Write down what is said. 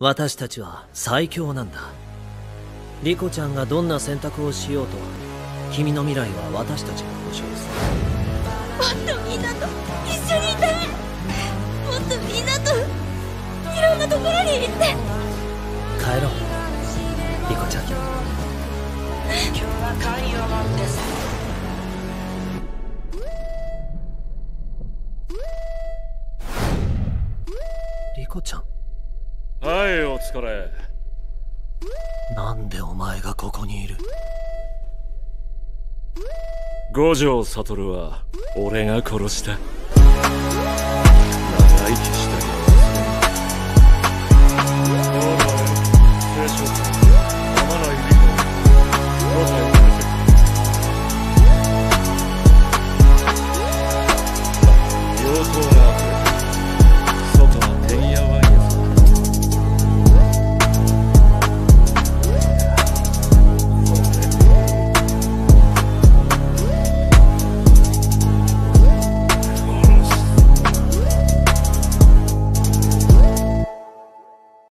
私たちは最強なんだ。リコちゃんがどんな選択をしようと君の未来は私たちが保証すもっとみんなと一緒にいたい。もっとみんなといろんなところに行って。帰ろうリコちゃん。リコちゃんはいお疲れ。なんでお前がここにいる？五条悟は俺が殺した。長生きしたよどうだ聖書読まない。